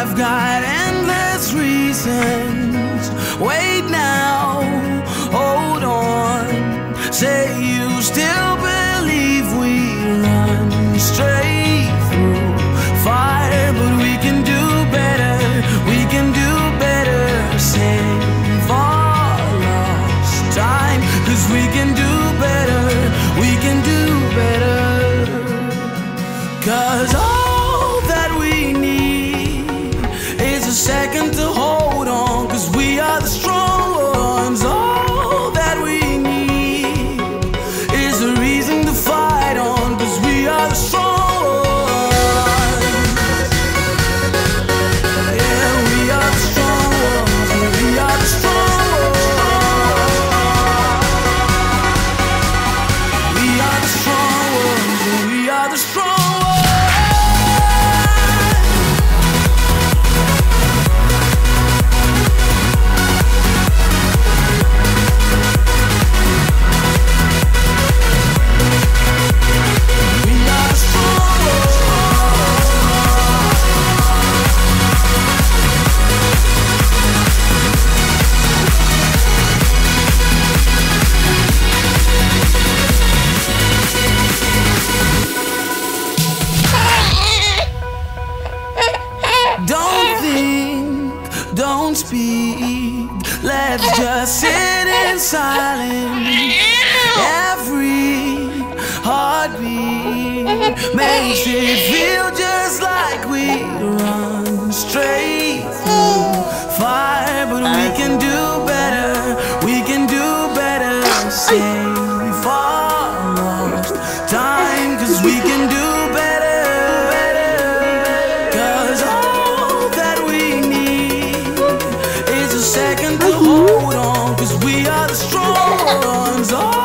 I've got endless reasons. Wait now, hold on. Say you still believe we run straight through fire, but we can do better. We can do better. Save all lost time, cause we can. Don't speak. Let's just sit in silence. Every heartbeat makes it feel just like we run straight through fire. But we can do comes on.